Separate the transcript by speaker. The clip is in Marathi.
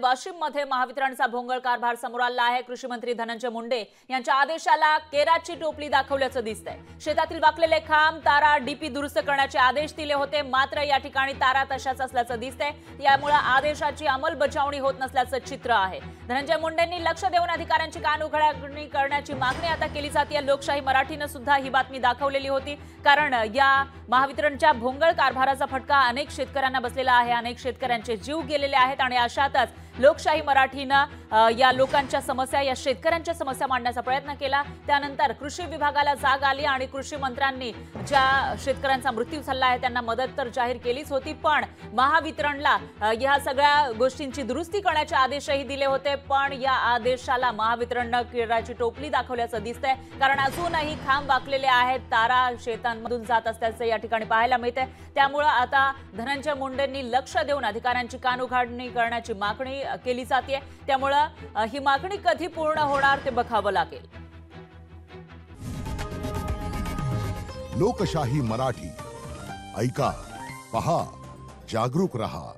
Speaker 1: वाशिममध्ये महावितरणचा भोंगळ कारभार समोर आला आहे. कृषी मंत्री धनंजय मुंडे यांच्या आदेशाला केराची टोपली दाखवल्याचं दिसतंय. शेतातील वाकलेले खांब तारा डीपी दुरुस्त करण्याचे आदेश दिले होते. मात्र या ठिकाणी तारा तशाच असल्याचं दिसतंय. यामुळे आदेशाची अंमलबजावणी होत नसल्याचं चित्र आहे. धनंजय मुंडेंनी लक्ष देऊन अधिकाऱ्यांची कान उघडणी करण्याची मागणी आता केली जाते. लोकशाही मराठीनं सुद्धा ही बातमी दाखवलेली होती. कारण या महावितरणच्या भोंगळ कारभाराचा फटका अनेक शेतकऱ्यांना बसलेला आहे. अनेक शेतकऱ्यांचे जीव गेलेले आहेत आणि अशातच लोकशाही मराठीनं या लोकांच्या समस्या या शेतकऱ्यांच्या समस्या मांडण्याचा प्रयत्न केला. त्यानंतर कृषी विभागाला जाग आली आणि कृषी मंत्र्यांनी ज्या शेतकऱ्यांचा मृत्यू झाला आहे त्यांना मदत तर जाहीर केलीच होती पण महावितरणला या सगळ्या गोष्टींची दुरुस्ती करण्याचे आदेशही दिले होते पण या आदेशाला महावितरणनं केळाची टोपली दाखवल्याचं दिसतंय. कारण अजूनही खांब वाकलेले आहेत तारा शेतांमधून जात असल्याचं या ठिकाणी पाहायला मिळतंय. त्यामुळं आता धनंजय मुंडेंनी लक्ष देऊन अधिकाऱ्यांची कान उघाडणी करण्याची मागणी केली जाते त्यामुळं ही मागणी कधी पूर्ण होणार ते बघावं लागेल.
Speaker 2: लोकशाही मराठी. ऐका पहा जागरूक रहा.